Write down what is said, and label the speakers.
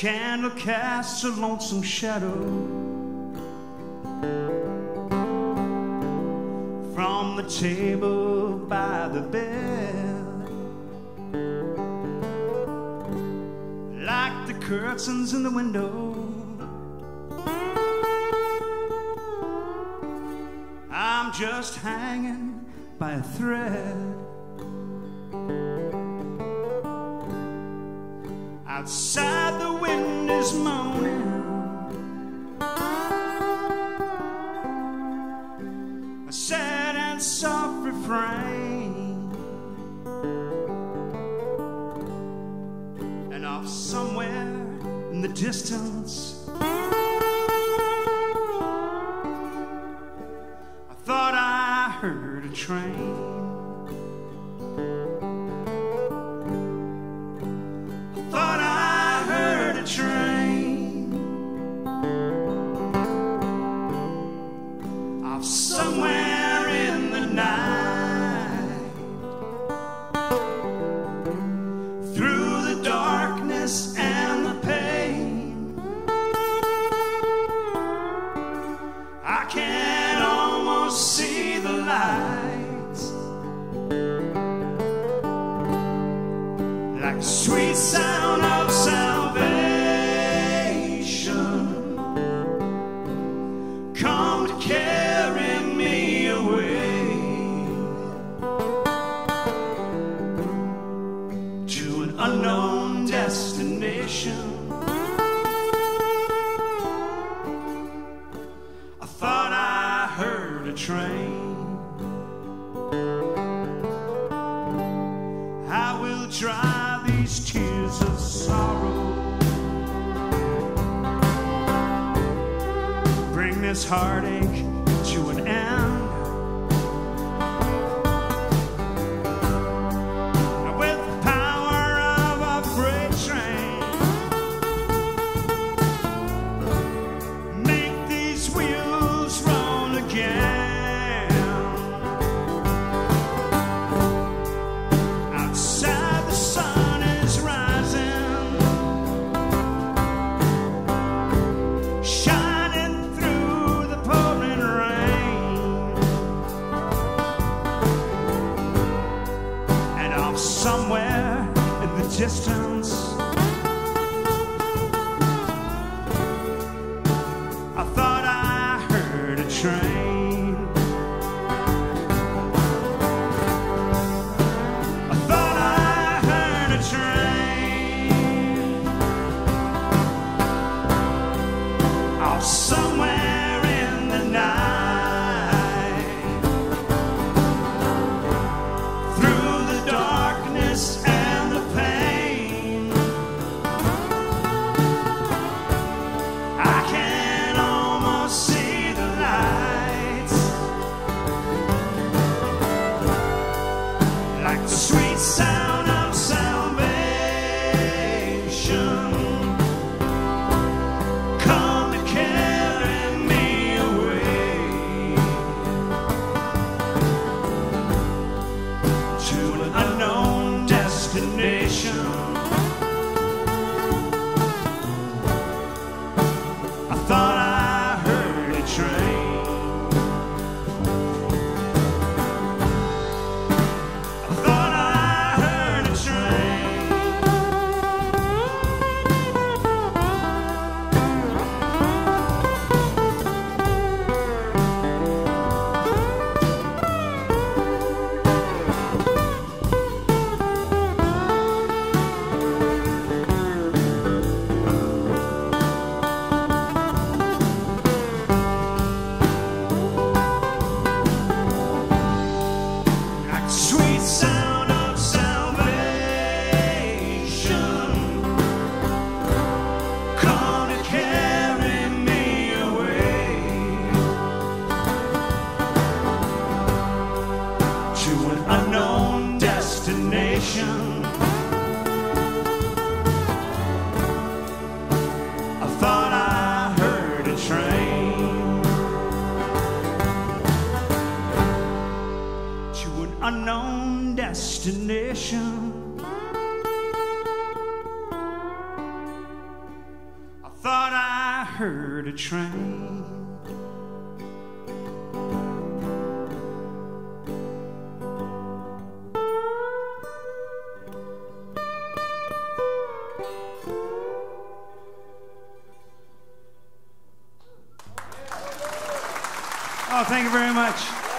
Speaker 1: candle casts a lonesome shadow from the table by the bed. Like the curtains in the window, I'm just hanging by a thread. Outside the wind off somewhere in the distance, I thought I heard a train. Darkness destination I thought I heard a train I will dry these tears of sorrow. Bring this heartache distance, I thought I heard a train. destination. I thought I heard a train. Oh, thank you very much.